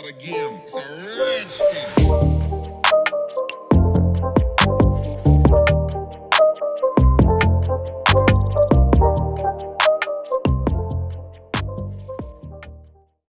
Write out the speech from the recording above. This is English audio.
It's not a game, it's a rich thing.